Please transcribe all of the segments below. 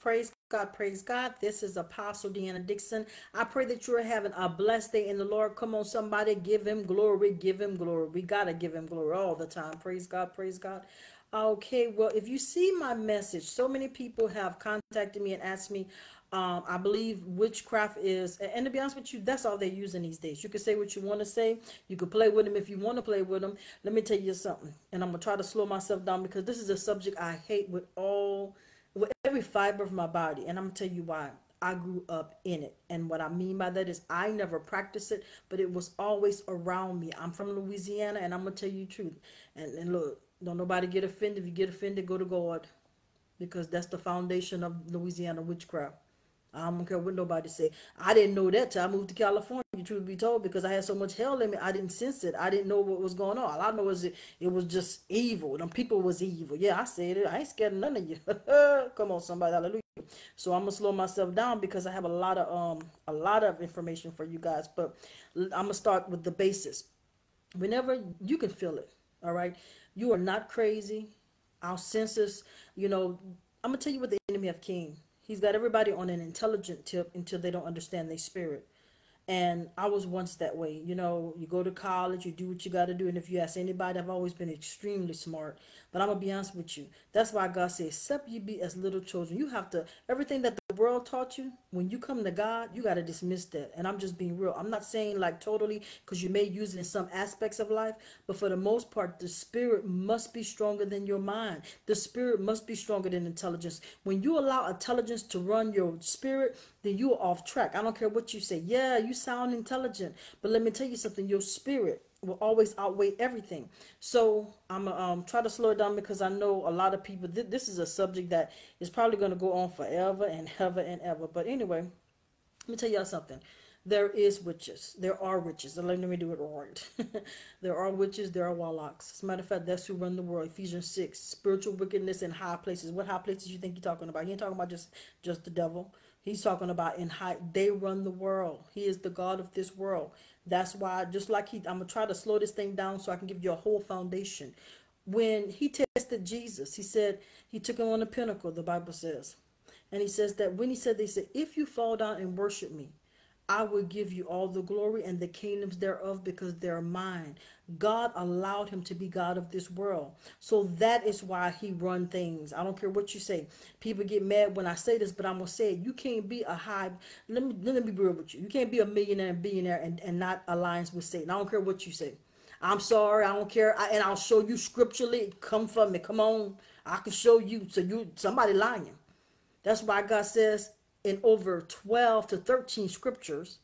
Praise God, praise God. This is Apostle Deanna Dixon. I pray that you're having a blessed day in the Lord. Come on, somebody, give him glory, give him glory. We got to give him glory all the time. Praise God, praise God. Okay, well, if you see my message, so many people have contacted me and asked me, um, I believe witchcraft is, and to be honest with you, that's all they're using these days. You can say what you want to say. You can play with them if you want to play with them. Let me tell you something, and I'm gonna try to slow myself down because this is a subject I hate with all, with every fiber of my body, and I'm gonna tell you why. I grew up in it. And what I mean by that is I never practiced it, but it was always around me. I'm from Louisiana and I'm going to tell you the truth. And, and look, don't nobody get offended. If you get offended, go to God because that's the foundation of Louisiana witchcraft. I don't care what nobody say. I didn't know that till I moved to California, truth be told, because I had so much hell in me. I didn't sense it. I didn't know what was going on. All I know is it, it was just evil. Them people was evil. Yeah, I said it. I ain't scared of none of you. Come on, somebody. Hallelujah. So I'm gonna slow myself down because I have a lot of um a lot of information for you guys. But I'm gonna start with the basis. Whenever you can feel it, all right. You are not crazy. Our senses, you know, I'm gonna tell you what the enemy of King. He's got everybody on an intelligent tip until they don't understand their spirit. And I was once that way. You know, you go to college, you do what you got to do. And if you ask anybody, I've always been extremely smart. But I'm going to be honest with you. That's why God says, except you be as little children. You have to, everything that the world taught you, when you come to God, you got to dismiss that. And I'm just being real. I'm not saying like totally because you may use it in some aspects of life. But for the most part, the spirit must be stronger than your mind. The spirit must be stronger than intelligence. When you allow intelligence to run your spirit, then you are off track. I don't care what you say. Yeah, you sound intelligent. But let me tell you something. Your spirit will always outweigh everything. So I'm um try to slow it down because I know a lot of people. Th this is a subject that is probably going to go on forever and ever and ever. But anyway, let me tell y'all something. There is witches. There are witches. Let me do it right. there are witches. There are warlocks. As a matter of fact, that's who run the world. Ephesians 6. Spiritual wickedness in high places. What high places you think you're talking about? He ain't talking about just, just the devil. He's talking about in high. They run the world. He is the God of this world. That's why, just like he, I'm gonna try to slow this thing down so I can give you a whole foundation. When he tested Jesus, he said he took him on the pinnacle. The Bible says, and he says that when he said, they said, if you fall down and worship me, I will give you all the glory and the kingdoms thereof because they're mine. God allowed him to be God of this world. So that is why he run things. I don't care what you say. People get mad when I say this, but I'm going to say it. You can't be a high, let me, let me be real with you. You can't be a millionaire and billionaire and, and not alliance with Satan. I don't care what you say. I'm sorry. I don't care. I, and I'll show you scripturally. Come for me. Come on. I can show you. So you, somebody lying. That's why God says in over 12 to 13 scriptures,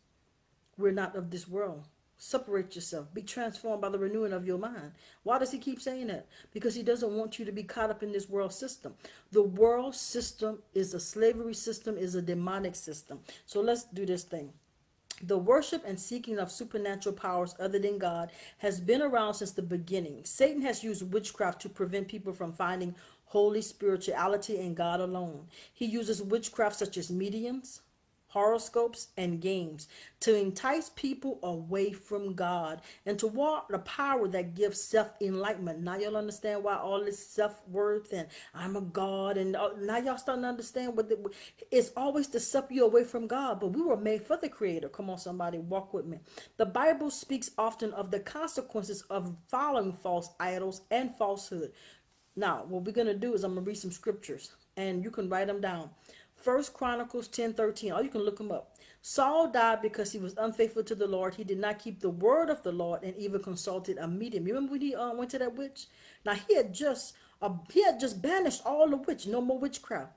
we're not of this world. Separate yourself. Be transformed by the renewing of your mind. Why does he keep saying that? Because he doesn't want you to be caught up in this world system. The world system is a slavery system, is a demonic system. So let's do this thing. The worship and seeking of supernatural powers other than God has been around since the beginning. Satan has used witchcraft to prevent people from finding holy spirituality and God alone. He uses witchcraft such as mediums, horoscopes, and games to entice people away from God and to walk the power that gives self-enlightenment. Now y'all understand why all this self-worth and I'm a God and uh, now y'all starting to understand what the, it's always to suck you away from God, but we were made for the creator. Come on, somebody, walk with me. The Bible speaks often of the consequences of following false idols and falsehood. Now, what we're going to do is I'm going to read some scriptures and you can write them down. First Chronicles 10 13, or you can look them up. Saul died because he was unfaithful to the Lord. He did not keep the word of the Lord and even consulted a medium. You remember when he uh, went to that witch? Now he had just uh, he had just banished all the witch, no more witchcraft.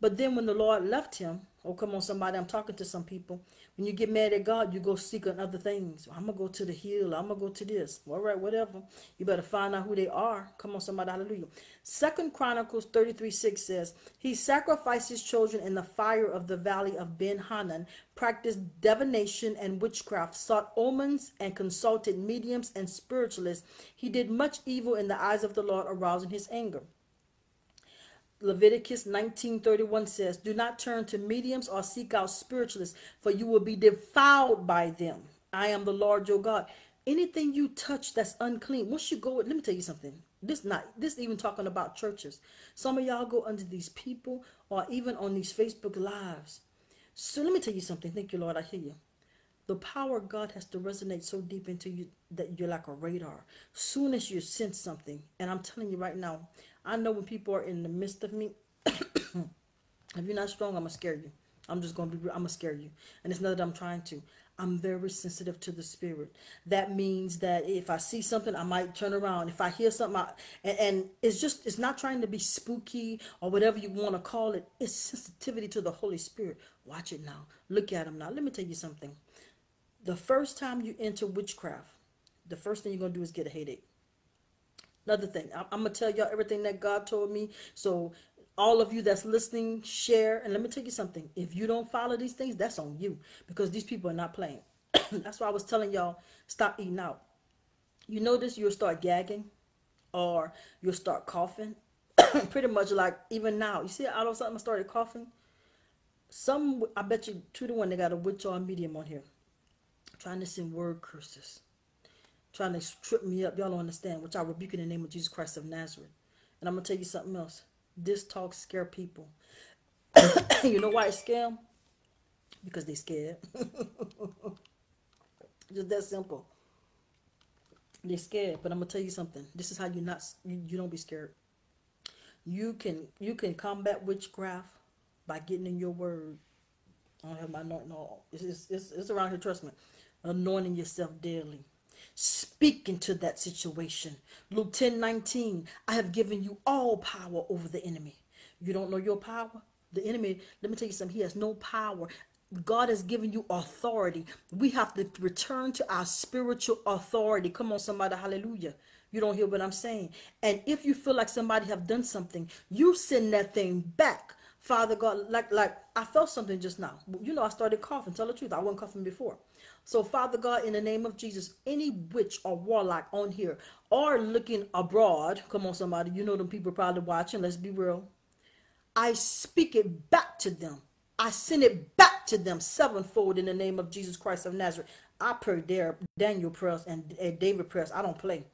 But then when the Lord left him, oh come on somebody, I'm talking to some people. When you get mad at God, you go seek other things. I'm going to go to the hill. I'm going to go to this. All right, whatever. You better find out who they are. Come on, somebody. Hallelujah. Second Chronicles 33, 6 says, He sacrificed his children in the fire of the valley of Ben Hinnom, practiced divination and witchcraft, sought omens, and consulted mediums and spiritualists. He did much evil in the eyes of the Lord, arousing his anger. Leviticus 19:31 says, "Do not turn to mediums or seek out spiritualists, for you will be defiled by them. I am the Lord your God." Anything you touch that's unclean, once you go, let me tell you something. This not this even talking about churches. Some of y'all go under these people or even on these Facebook lives. So let me tell you something. Thank you, Lord. I hear you. The power of God has to resonate so deep into you that you're like a radar. Soon as you sense something, and I'm telling you right now, I know when people are in the midst of me, if you're not strong, I'm gonna scare you. I'm just gonna be I'm gonna scare you. And it's not that I'm trying to. I'm very sensitive to the spirit. That means that if I see something, I might turn around. If I hear something, I, and, and it's just, it's not trying to be spooky or whatever you want to call it. It's sensitivity to the Holy Spirit. Watch it now. Look at him now. Let me tell you something. The first time you enter witchcraft, the first thing you're going to do is get a headache. Another thing, I'm going to tell y'all everything that God told me. So all of you that's listening, share. And let me tell you something. If you don't follow these things, that's on you because these people are not playing. that's why I was telling y'all, stop eating out. You notice you'll start gagging or you'll start coughing. Pretty much like even now. You see, all of a sudden I started coughing. Some, I bet you two to one, they got a witch or medium on here. Trying to send word curses. Trying to trip me up. Y'all don't understand, which I rebuke in the name of Jesus Christ of Nazareth. And I'm going to tell you something else this talk scare people. you know why it's scam? Because they scared. Just that simple. They're scared, but I'm gonna tell you something. This is how you not you, you don't be scared. You can you can combat witchcraft by getting in your word. I don't have my anointing all. It's, it's, it's around here. Trust me. Anointing yourself daily speak into that situation. Luke 10 19, I have given you all power over the enemy. You don't know your power? The enemy, let me tell you something, he has no power. God has given you authority. We have to return to our spiritual authority. Come on, somebody, hallelujah. You don't hear what I'm saying. And if you feel like somebody have done something, you send that thing back. Father God, like like I felt something just now. You know, I started coughing. Tell the truth, I wasn't coughing before. So, Father God, in the name of Jesus, any witch or warlock on here or looking abroad, come on, somebody, you know them people probably watching, let's be real. I speak it back to them. I send it back to them sevenfold in the name of Jesus Christ of Nazareth. I pray there, Daniel prayers and, David prayers. I don't play.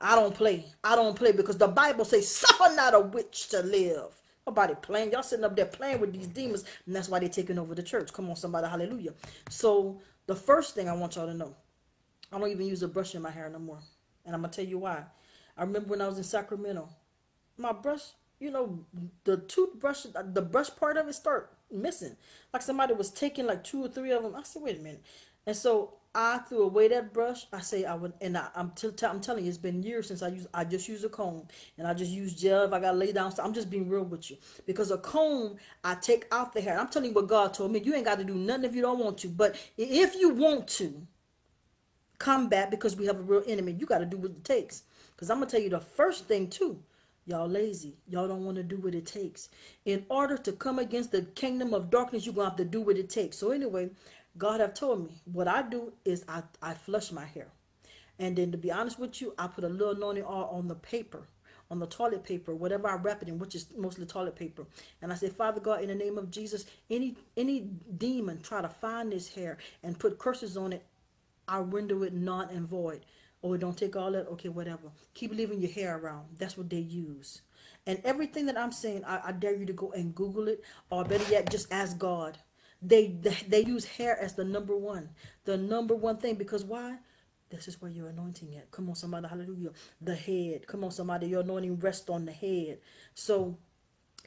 I don't play. I don't play because the Bible says, suffer not a witch to live. Nobody playing. Y'all sitting up there playing with these demons, and that's why they're taking over the church. Come on, somebody, hallelujah. So the first thing I want y'all to know, I don't even use a brush in my hair no more. And I'm going to tell you why. I remember when I was in Sacramento, my brush, you know, the toothbrush, the brush part of it start missing. Like somebody was taking like two or three of them. I said, wait a minute. And so I threw away that brush. I say I would, and I, am t- t- I'm telling you, it's been years since I use. I just use a comb, and I just use gel if I got lay down. So I'm just being real with you because a comb I take out the hair. I'm telling you what God told me. You ain't got to do nothing if you don't want to, but if you want to combat because we have a real enemy, you got to do what it takes. Because I'm gonna tell you the first thing too. Y'all lazy. Y'all don't want to do what it takes. In order to come against the kingdom of darkness, you're going to have to do what it takes. So anyway, God have told me what I do is I, I flush my hair. And then to be honest with you, I put a little anointing oil on the paper, on the toilet paper, whatever I wrap it in, which is mostly toilet paper. And I say, Father God, in the name of Jesus, any any demon try to find this hair and put curses on it, I render it non and void. Oh, don't take all that. Okay, whatever. Keep leaving your hair around. That's what they use. And everything that I'm saying, I, I dare you to go and Google it, or better yet, just ask God. They, they use hair as the number one, the number one thing. Because why? This is where your anointing at. Come on, somebody, hallelujah. The head. Come on, somebody, your anointing rests on the head. So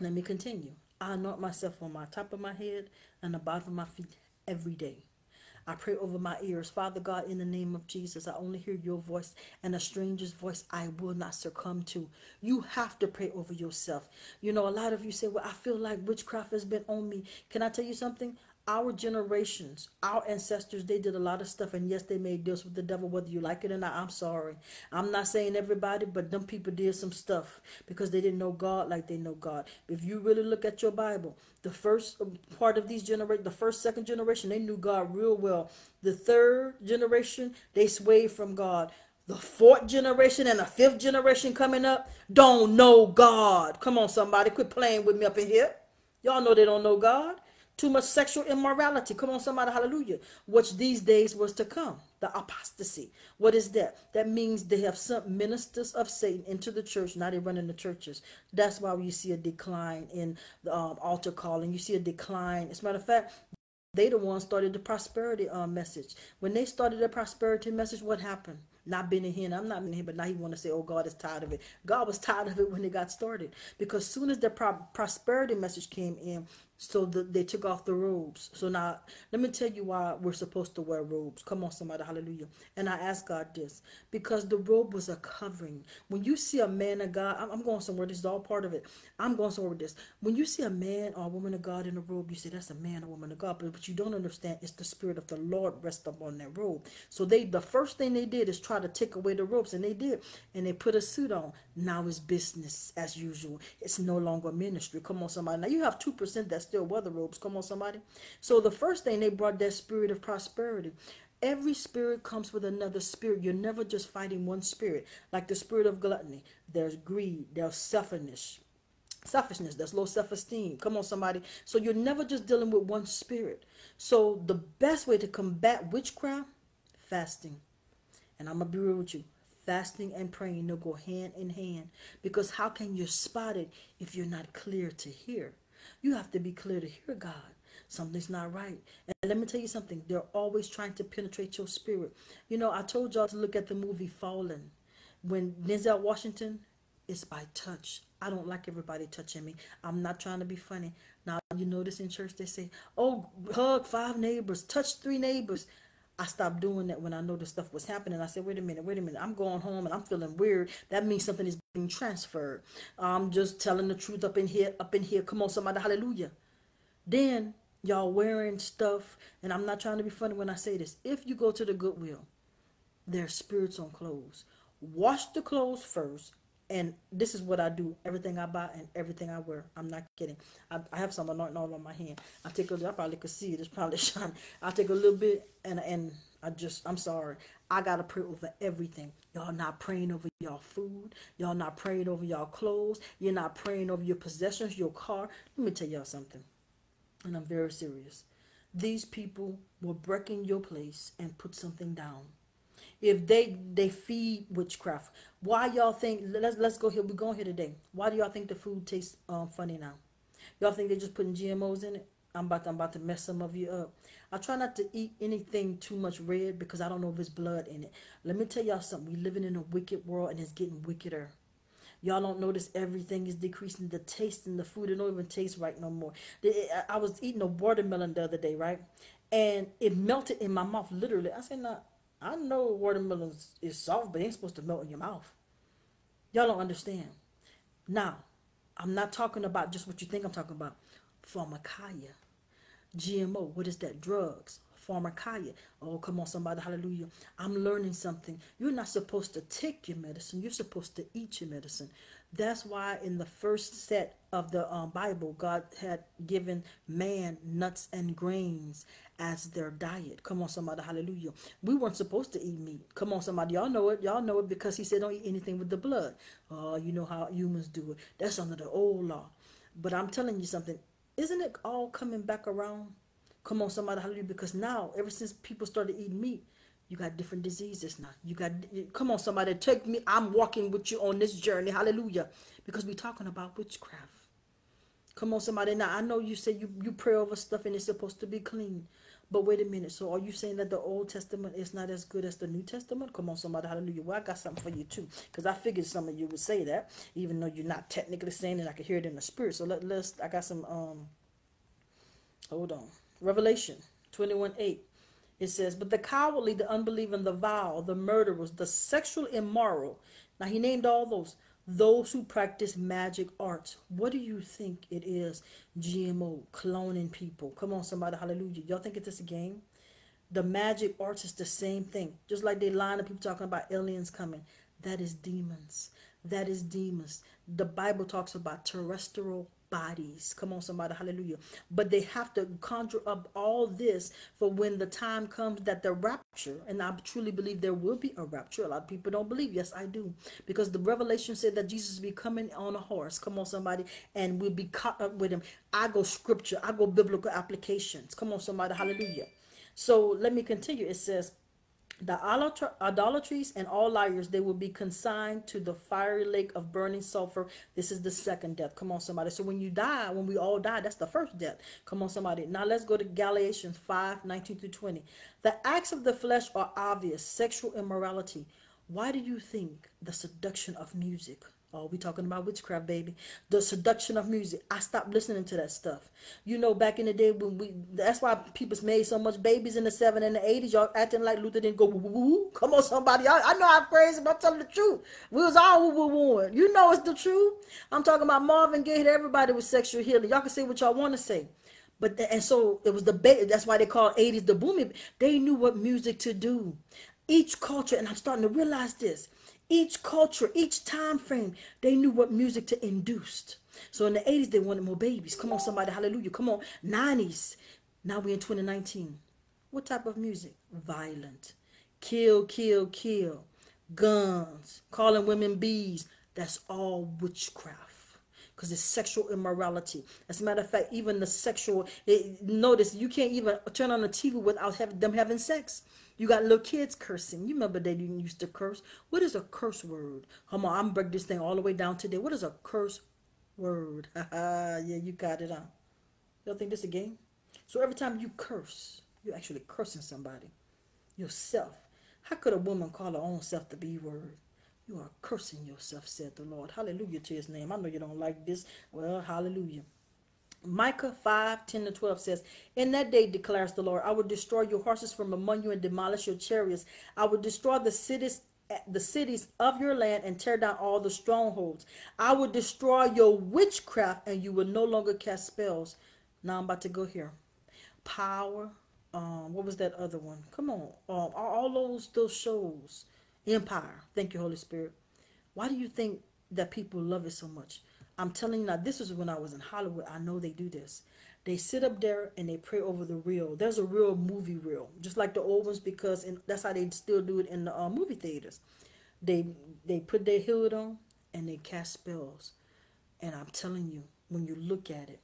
let me continue. I anoint myself on my top of my head and the bottom of my feet every day. I pray over my ears. Father God, in the name of Jesus, I only hear your voice and a stranger's voice I will not succumb to. You have to pray over yourself. You know, a lot of you say, Well, I feel like witchcraft has been on me. Can I tell you something? Our generations, our ancestors, they did a lot of stuff, and yes, they made deals with the devil, whether you like it or not. I'm sorry. I'm not saying everybody, but them people did some stuff because they didn't know God like they know God. If you really look at your Bible, the first um, part of these generation, the first, second generation, they knew God real well. The third generation, they swayed from God. The fourth generation and the fifth generation coming up don't know God. Come on, somebody, quit playing with me up in here. Y'all know they don't know God. Too much sexual immorality. Come on, somebody, hallelujah. Which these days was to come. The apostasy. What is that? That means they have sent ministers of Satan into the church. Now they're running the churches. That's why you see a decline in the um, altar calling. You see a decline. As a matter of fact, they the ones started the prosperity uh, message. When they started the prosperity message, what happened? Not being in here, I'm not in here, but now he want to say, "Oh, God is tired of it." God was tired of it when it got started, because soon as the pro- prosperity message came in, so the, they took off the robes. So now, let me tell you why we're supposed to wear robes. Come on, somebody, hallelujah. And I ask God this because the robe was a covering. When you see a man of God, I'm, I'm going somewhere. This is all part of it. I'm going somewhere with this. When you see a man or a woman of God in a robe, you say that's a man or woman of God. But what you don't understand is the spirit of the Lord rest upon that robe. So they, the first thing they did is try to take away the robes, and they did, and they put a suit on. Now it's business as usual. It's no longer ministry. Come on, somebody. Now you have two percent that's still weather robes. Come on, somebody. So the first thing they brought that spirit of prosperity. Every spirit comes with another spirit. You're never just fighting one spirit. Like the spirit of gluttony, there's greed, there's selfishness, selfishness, there's low self-esteem. Come on, somebody. So you're never just dealing with one spirit. So the best way to combat witchcraft, fasting. And I'm gonna be real with you. Fasting and praying, they'll go hand in hand. Because how can you spot it if you're not clear to hear? You have to be clear to hear God. Something's not right. And let me tell you something. They're always trying to penetrate your spirit. You know, I told y'all to look at the movie Fallen. When Denzel Washington, it's by touch. I don't like everybody touching me. I'm not trying to be funny. Now, you notice in church they say, oh, hug five neighbors, touch three neighbors. I stopped doing that when I know the stuff was happening. I said, wait a minute, wait a minute. I'm going home and I'm feeling weird. That means something is being transferred. I'm just telling the truth up in here, up in here. Come on, somebody, hallelujah. Then y'all wearing stuff, and I'm not trying to be funny when I say this. If you go to the Goodwill, there's spirits on clothes. Wash the clothes first and this is what I do. Everything I buy and everything I wear. I'm not kidding. I, I have some anointing all on my hand. I take a I probably could see it. It's probably shining. I take a little bit and and I just I'm sorry. I gotta pray over everything. Y'all not praying over y'all food. Y'all not praying over y'all clothes. You're not praying over your possessions, your car. Let me tell y'all something. And I'm very serious. These people will break in your place and put something down if they they feed witchcraft why y'all think let's let's go here we're going here today why do y'all think the food tastes um funny now y'all think they're just putting gmos in it i'm about to, i'm about to mess some of you up i try not to eat anything too much red because i don't know if there's blood in it let me tell y'all something we living in a wicked world and it's getting wickeder Y'all don't notice everything is decreasing. The taste in the food, it don't even taste right no more. I was eating a watermelon the other day, right? And it melted in my mouth, literally. I said, nah, I know watermelon is soft, but it ain't supposed to melt in your mouth. Y'all don't understand. Now, I'm not talking about just what you think I'm talking about. Pharmacia. GMO, what is that? Drugs. Pharmacia. Oh, come on, somebody. Hallelujah. I'm learning something. You're not supposed to take your medicine. You're supposed to eat your medicine. That's why in the first set of the um, Bible, God had given man nuts and grains as their diet. Come on, somebody, hallelujah. We weren't supposed to eat meat. Come on, somebody, y'all know it. Y'all know it because he said don't eat anything with the blood. Oh, you know how humans do it. That's under the old law. But I'm telling you something. Isn't it all coming back around? Come on, somebody, hallelujah. Because now, ever since people started eating meat, you got different diseases now. You got, come on, somebody, take me. I'm walking with you on this journey. Hallelujah. Because we're talking about witchcraft. Come on, somebody. Now, I know you say you, you pray over stuff and it's supposed to be clean. But wait a minute. So are you saying that the Old Testament is not as good as the New Testament? Come on, somebody. Hallelujah. Well, I got something for you too. Because I figured some of you would say that. Even though you're not technically saying it, I could hear it in the spirit. So let, let's, I got some, um, hold on. Revelation 21 8. It says, But the cowardly, the unbelieving, the vile, the murderers, the sexual immoral. Now he named all those. Those who practice magic arts. What do you think it is? GMO, cloning people. Come on, somebody, hallelujah. Y'all think it's just a game? The magic arts is the same thing. Just like they line up people talking about aliens coming. That is demons. That is demons. The Bible talks about terrestrial bodies. Come on, somebody, hallelujah. But they have to conjure up all this for when the time comes that the rapture, and I truly believe there will be a rapture. A lot of people don't believe. Yes, I do. Because the revelation said that Jesus will be coming on a horse. Come on, somebody, and we'll be caught up with him. I go scripture, I go biblical applications. Come on, somebody, hallelujah. So let me continue. It says, the idolatries and all liars they will be consigned to the fiery lake of burning sulfur. This is the second death. Come on somebody. So when you die when we all die that's the first death. Come on somebody. Now let's go to galatians 5 19 through 20 the acts of the flesh are obvious. Sexual immorality. Why do you think the seduction of music Oh, we talking about witchcraft, baby. The seduction of music. I stopped listening to that stuff. You know, back in the day when we that's why people's made so much babies in the 70s and the 80s. Y'all acting like Luther didn't go woo woo. Come on, somebody. I, I know I'm crazy, but I'm telling the truth. We was all woo woo. You know it's the truth. I'm talking about Marvin Gaye everybody with sexual healing. Y'all can say what y'all want to say. But and so it was the that's why they call 80s the booming. They knew what music to do. Each culture, and I'm starting to realize this each culture, each time frame, they knew what music to induce. So in the 80s, they wanted more babies. Come on, somebody, hallelujah. Come on, 90s. Now we're in 2019. What type of music? Violent. Kill, kill, kill. Guns. Calling women bees. That's all witchcraft because it's sexual immorality. As a matter of fact, even the sexual, it, notice you can't even turn on the TV without have, them having sex. You got little kids cursing. You remember they didn't used to curse. What is a curse word? Come on, I'm break this thing all the way down today. What is a curse word? yeah, you got it on. You don't think this a game? So every time you curse, you're actually cursing somebody. Yourself. How could a woman call her own self the B word? You are cursing yourself, said the Lord. Hallelujah to his name. I know you don't like this. Well, hallelujah. Micah 5 10 to 12 says, In that day declares the Lord, I will destroy your horses from among you and demolish your chariots. I will destroy the cities the cities of your land and tear down all the strongholds. I will destroy your witchcraft and you will no longer cast spells. Now I'm about to go here. Power. Um, what was that other one? Come on. Um, all those those shows. Empire. Thank you, Holy Spirit. Why do you think that people love it so much? I'm telling you now, this is when I was in Hollywood. I know they do this. They sit up there and they pray over the reel. There's a real movie reel, just like the old ones, because in, that's how they still do it in the uh, movie theaters. They they put their hood on and they cast spells. And I'm telling you, when you look at it,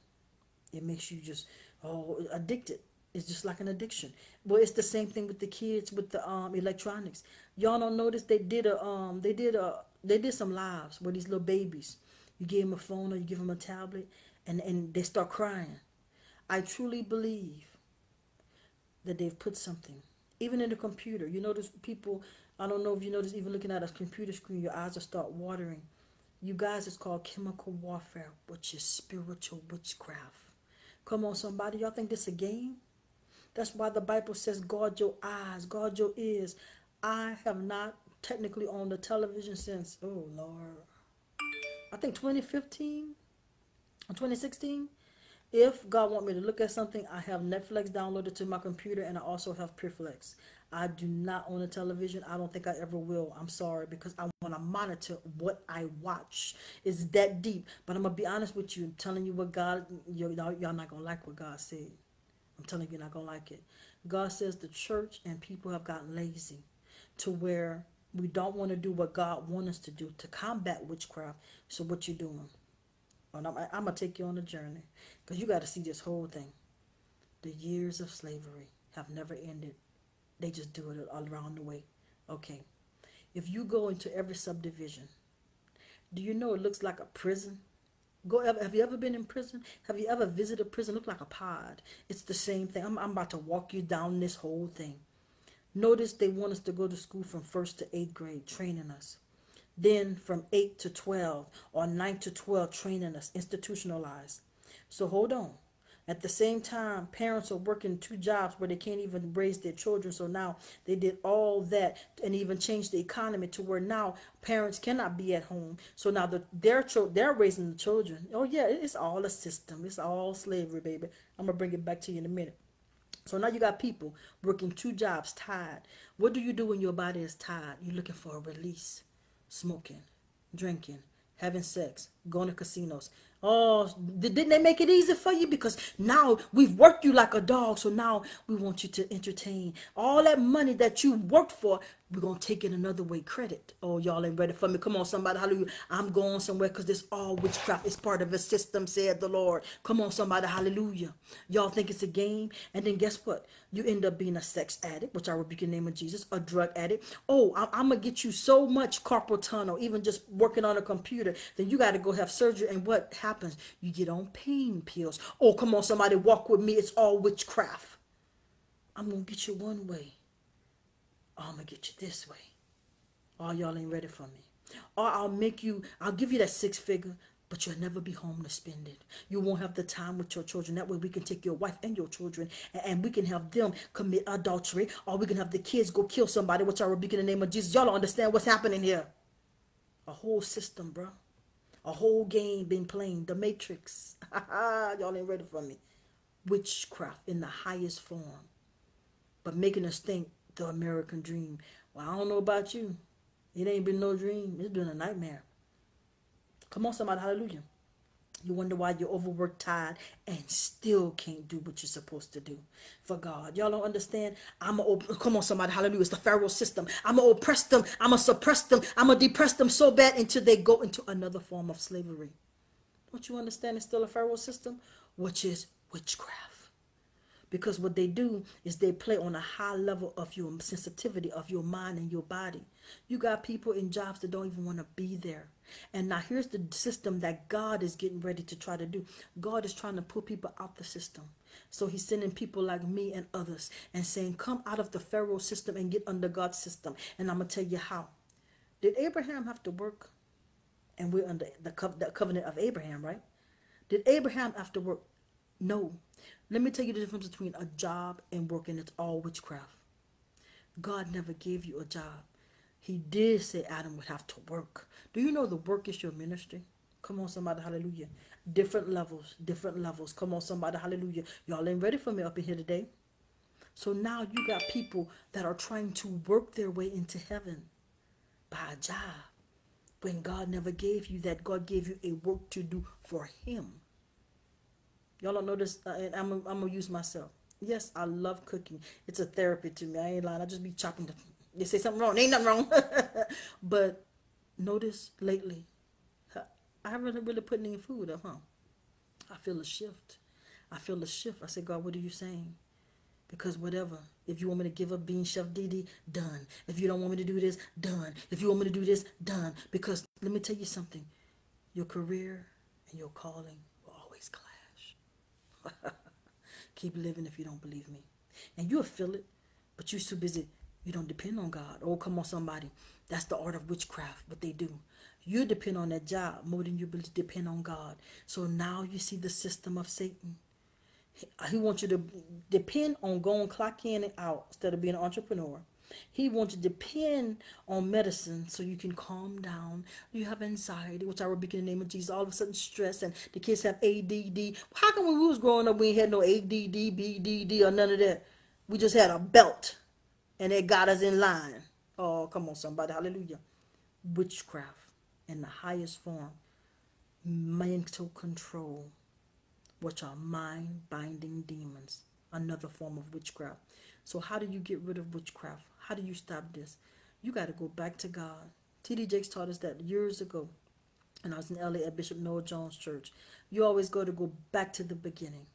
it makes you just oh addicted. It's just like an addiction. Well, it's the same thing with the kids with the um electronics. Y'all don't notice they did a um they did a they did some lives with these little babies you give them a phone or you give them a tablet and, and they start crying. I truly believe that they've put something, even in the computer. You notice people, I don't know if you notice, even looking at a computer screen, your eyes will start watering. You guys, it's called chemical warfare, which is spiritual witchcraft. Come on, somebody. Y'all think this a game? That's why the Bible says, guard your eyes, guard your ears. I have not technically on the television since, oh, Lord. I think 2015 or 2016. If God want me to look at something, I have Netflix downloaded to my computer and I also have Pureflix. I do not own a television. I don't think I ever will. I'm sorry because I want to monitor what I watch. It's that deep. But I'm going to be honest with you. I'm telling you what God, y'all not going to like what God said. I'm telling you, you're not going to like it. God says the church and people have gotten lazy to where we don't want to do what God wants us to do to combat witchcraft. So what you doing? And I'm, I'm going to take you on a journey because you got to see this whole thing. The years of slavery have never ended. They just do it all around the way. Okay. If you go into every subdivision, do you know it looks like a prison? Go. Have you ever been in prison? Have you ever visited a prison? Look like a pod. It's the same thing. I'm, I'm about to walk you down this whole thing. Notice they want us to go to school from first to eighth grade, training us. Then from 8 to 12 or 9 to 12, training us, institutionalized. So hold on. At the same time, parents are working two jobs where they can't even raise their children. So now they did all that and even changed the economy to where now parents cannot be at home. So now the, their they're raising the children. Oh yeah, it's all a system. It's all slavery, baby. I'm gonna bring it back to you in a minute. So now you got people working two jobs, tired. What do you do when your body is tired? You're looking for a release. Smoking, drinking, having sex, going to casinos. Oh, didn't they make it easy for you? Because now we've worked you like a dog. So now we want you to entertain. All that money that you worked for, we're going to take it another way. Credit. Oh, y'all ain't ready for me. Come on, somebody. Hallelujah. I'm going somewhere because this all witchcraft is part of a system, said the Lord. Come on, somebody. Hallelujah. Y'all think it's a game. And then guess what? You end up being a sex addict, which I rebuke in the name of Jesus, a drug addict. Oh, I'm, going to get you so much carpal tunnel, even just working on a computer. Then you got to go have surgery. And what happens? You get on pain pills. Oh, come on, somebody walk with me. It's all witchcraft. I'm going to get you one way. Or I'm to get you this way. All y'all ain't ready for me. Or I'll make you, I'll give you that six figure, but you'll never be home to spend it. You won't have the time with your children. That way we can take your wife and your children and, and we can have them commit adultery or we can have the kids go kill somebody, which I rebuke in the name of Jesus. Y'all don't understand what's happening here. A whole system, bro. A whole game been playing. The Matrix. Y'all ain't ready for me. Witchcraft in the highest form. But making us think the American dream. Well, I don't know about you. It ain't been no dream. It's been a nightmare. Come on, somebody. Hallelujah. You wonder why you're overworked, tired, and still can't do what you're supposed to do for God. Y'all don't understand? I'm to, come on, somebody, hallelujah. It's the Pharaoh system. I'm to oppress them. I'm to suppress them. I'm to depress them so bad until they go into another form of slavery. Don't you understand? It's still a Pharaoh system, which is witchcraft. Because what they do is they play on a high level of your sensitivity of your mind and your body. You got people in jobs that don't even want to be there. And now here's the system that God is getting ready to try to do. God is trying to pull people out the system. So he's sending people like me and others and saying, come out of the Pharaoh system and get under God's system. And I'm going to tell you how. Did Abraham have to work? And we're under the, co the covenant of Abraham, right? Did Abraham have to work? No. Let me tell you the difference between a job and working. It's all witchcraft. God never gave you a job. He did say Adam would have to work. Do you know the work is your ministry? Come on, somebody, hallelujah. Different levels, different levels. Come on, somebody, hallelujah. Y'all ain't ready for me up in here today. So now you got people that are trying to work their way into heaven by a job when God never gave you that. God gave you a work to do for Him. Y'all don't notice, uh, and I'm I'm gonna use myself. Yes, I love cooking. It's a therapy to me. I ain't lying. I just be chopping. The, they say something wrong. Ain't nothing wrong. but notice lately, I haven't really, really put any food up, huh? I feel a shift. I feel a shift. I said, God, what are you saying? Because whatever. If you want me to give up being Chef Didi, done. If you don't want me to do this, done. If you want me to do this, done. Because let me tell you something. Your career and your calling Keep living if you don't believe me. And you'll feel it, but you're too busy. You don't depend on God. Oh, come on, somebody. That's the art of witchcraft, what they do. You depend on that job more than you depend on God. So now you see the system of Satan. He, he wants you to depend on going clock in and out instead of being an entrepreneur. He wants to depend on medicine so you can calm down. You have anxiety, which I rebuke in the name of Jesus. All of a sudden, stress, and the kids have ADD. How come when we was growing up, we had no ADD, BDD, or none of that? We just had a belt, and it got us in line. Oh, come on, somebody. Hallelujah. Witchcraft in the highest form. Mental control, which are mind-binding demons. Another form of witchcraft. So how do you get rid of witchcraft? How do you stop this? You got to go back to God. T.D. Jakes taught us that years ago. And I was in LA at Bishop Noel Jones Church. You always go to go back to the beginning.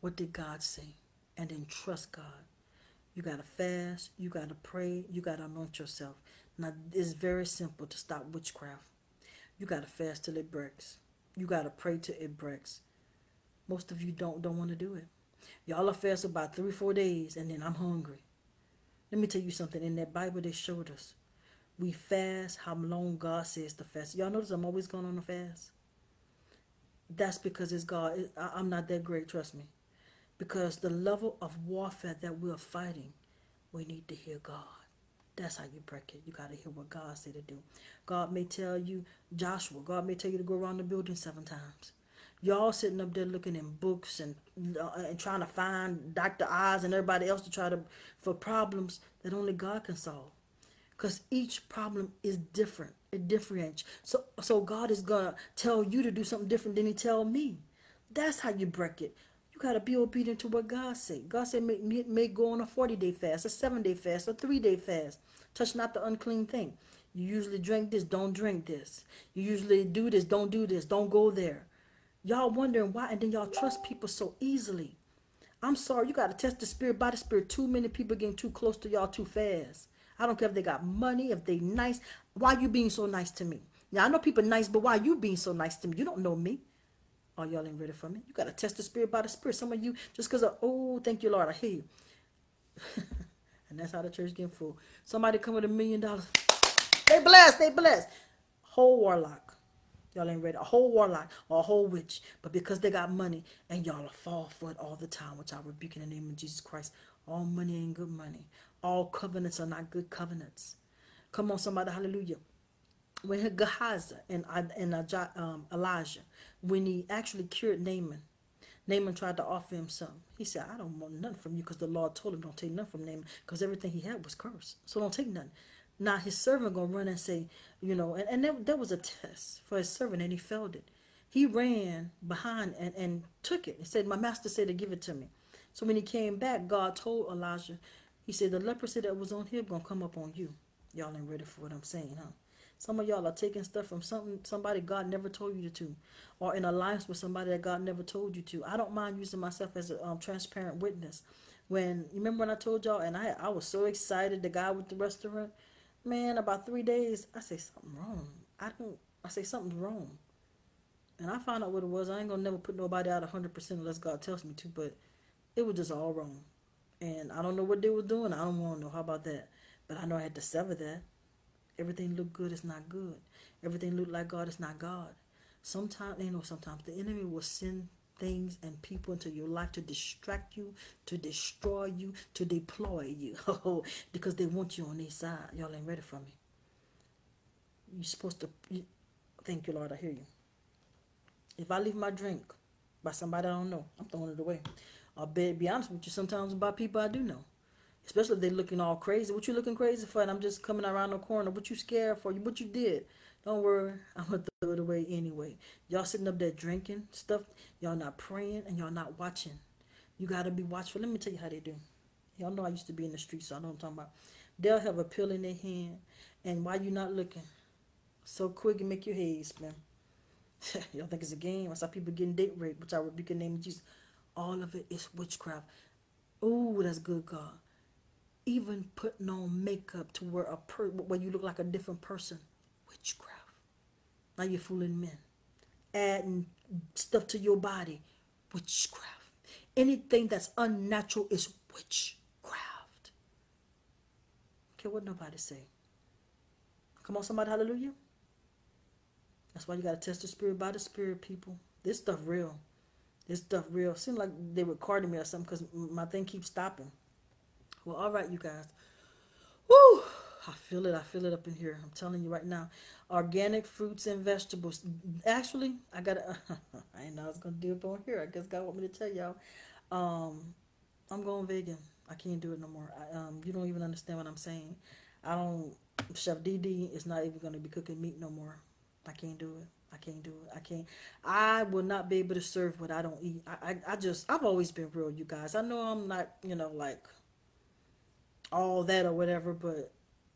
What did God say? And then trust God. You got to fast. You got to pray. You got to anoint yourself. Now, it's very simple to stop witchcraft. You got to fast till it breaks. You got to pray till it breaks. Most of you don't don't want to do it. Y'all are fast about three, four days, and then I'm hungry. Let me tell you something. In that Bible, they showed us. We fast how long God says to fast. Y'all notice I'm always going on a fast? That's because it's God. I'm not that great, trust me. Because the level of warfare that we're fighting, we need to hear God. That's how you break it. You got to hear what God said to do. God may tell you, Joshua, God may tell you to go around the building seven times. Y'all sitting up there looking in books and uh, and trying to find Dr. Oz and everybody else to try to for problems that only God can solve. Because each problem is different. It differentiates. So so God is gonna tell you to do something different than He tell me. That's how you break it. You gotta be obedient to what God said. God said make me make go on a forty day fast, a seven day fast, a three day fast. Touch not the unclean thing. You usually drink this, don't drink this. You usually do this, don't do this, don't go there. Y'all wondering why, and then y'all trust people so easily. I'm sorry, you got to test the spirit by the spirit. Too many people getting too close to y'all too fast. I don't care if they got money, if they nice. Why you being so nice to me? Now I know people nice, but why you being so nice to me? You don't know me. Oh, y'all ain't ready for me. You got to test the spirit by the spirit. Some of you, just because of, oh, thank you, Lord, I hear you. and that's how the church getting full. Somebody come with a million dollars. They blessed, they blessed. Whole warlock. Y'all ain't ready. A whole warlock or a whole witch. But because they got money and y'all fall for it all the time, which I rebuke in the name of Jesus Christ. All money ain't good money. All covenants are not good covenants. Come on, somebody, hallelujah. When Gehazi and, and um, Elijah, when he actually cured Naaman, Naaman tried to offer him some. He said, I don't want nothing from you because the Lord told him don't take nothing from Naaman because everything he had was cursed. So don't take nothing. Now his servant gonna run and say, you know, and, and that, that was a test for his servant and he failed it. He ran behind and, and took it. He said, My master said to give it to me. So when he came back, God told Elijah, he said, the leprosy that was on him gonna come up on you. Y'all ain't ready for what I'm saying, huh? Some of y'all are taking stuff from something somebody God never told you to, or in alliance with somebody that God never told you to. I don't mind using myself as a um, transparent witness. When you remember when I told y'all, and I I was so excited, the guy with the restaurant, man, about three days, I say something wrong. I don't. I say something's wrong, and I found out what it was. I ain't gonna never put nobody out hundred percent unless God tells me to, but it was just all wrong. And I don't know what they were doing. I don't want to know. How about that? But I know I had to sever that. Everything looked good. It's not good. Everything looked like God. It's not God. Sometimes, you know, sometimes the enemy will send things and people into your life to distract you, to destroy you, to deploy you. Oh, because they want you on their side. Y'all ain't ready for me. You're supposed to. You, thank you, Lord. I hear you. If I leave my drink by somebody I don't know, I'm throwing it away. I'll be, be honest with you, sometimes by people I do know. Especially if they're looking all crazy. What you looking crazy for? And I'm just coming around the corner. What you scared for? What you did? Don't worry. I'm going to throw it away anyway. Y'all sitting up there drinking stuff. Y'all not praying and y'all not watching. You got to be watchful. Let me tell you how they do. Y'all know I used to be in the streets, so I know what I'm talking about. They'll have a pill in their hand. And why you not looking, so quick and make your head spin. Y'all think it's a game? I saw people getting date raped, which I rebuke in the name of Jesus. All of it is witchcraft. Oh, that's good, God. Even putting on makeup to where a per where you look like a different person. Witchcraft. Now you're fooling men. Adding stuff to your body. Witchcraft. Anything that's unnatural is witchcraft. Okay, what nobody say. Come on, somebody, hallelujah. That's why you gotta test the spirit by the spirit, people. This stuff real. This stuff real. Seems like they recorded me or something because my thing keeps stopping. Well, all right, you guys. Woo! I feel it. I feel it up in here. I'm telling you right now. Organic fruits and vegetables. Actually, I got to, I know I was going to do it on here. I guess God want me to tell y'all. Um, I'm going vegan. I can't do it no more. I, um, you don't even understand what I'm saying. I don't, Chef DD is not even going to be cooking meat no more. I can't do it. I can't do it. I can't. I will not be able to serve what I don't eat. I, I, I just, I've always been real, you guys. I know I'm not, you know, like all that or whatever, but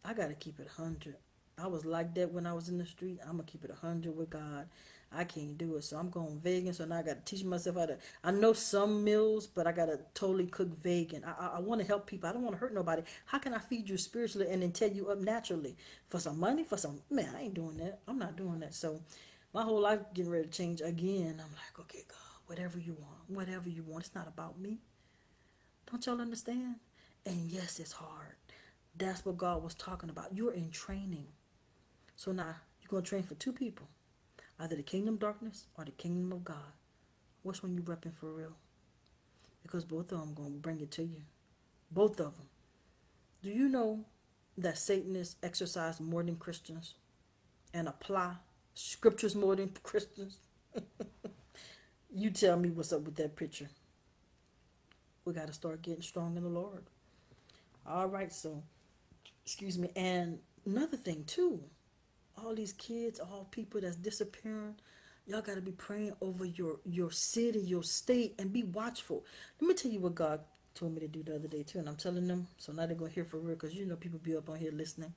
I got to keep it 100. I was like that when I was in the street. I'm going to keep it 100 with God. I can't do it. So I'm going vegan. So now I got to teach myself how to. I know some meals, but I got to totally cook vegan. I, I, I want to help people. I don't want to hurt nobody. How can I feed you spiritually and then tell you up naturally? For some money? For some. Man, I ain't doing that. I'm not doing that. So my whole life getting ready to change again. I'm like, okay, God, whatever you want, whatever you want. It's not about me. Don't y'all understand? And yes, it's hard. That's what God was talking about. You're in training. So now you're going to train for two people either the kingdom darkness or the kingdom of God. Which one you repping for real? Because both of them going to bring it to you. Both of them. Do you know that Satanists exercise more than Christians and apply scriptures more than Christians. you tell me what's up with that picture. We got to start getting strong in the Lord. All right, so, excuse me. And another thing, too, all these kids, all people that's disappearing. Y'all got to be praying over your your city, your state, and be watchful. Let me tell you what God told me to do the other day too, and I'm telling them. So now they're gonna hear for real, cause you know people be up on here listening.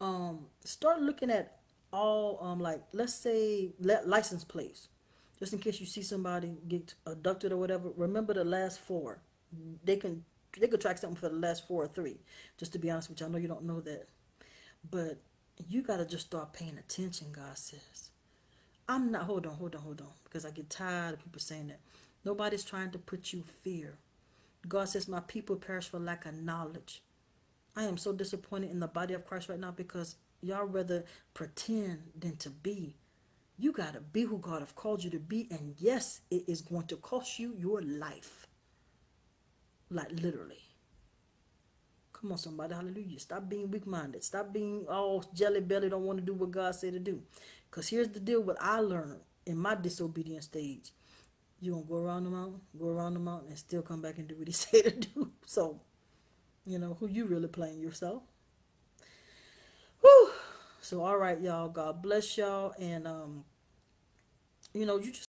Um, start looking at all um like let's say license plates, just in case you see somebody get abducted or whatever. Remember the last four. They can they could track something for the last four or three. Just to be honest with you, I know you don't know that, but you gotta just start paying attention. God says I'm not, hold on, hold on, hold on, because I get tired of people saying that. Nobody's trying to put you fear. God says, My people perish for lack of knowledge. I am so disappointed in the body of Christ right now because y'all rather pretend than to be. You got to be who God have called you to be. And yes, it is going to cost you your life. Like literally. Come on, somebody. Hallelujah. Stop being weak minded. Stop being all jelly belly, don't want to do what God said to do. Because here's the deal what I learned in my disobedient stage. You're going to go around the mountain, go around the mountain, and still come back and do what he said to do. So, you know, who you really playing yourself? Whew. So, all right, y'all. God bless y'all. And, um, you know, you just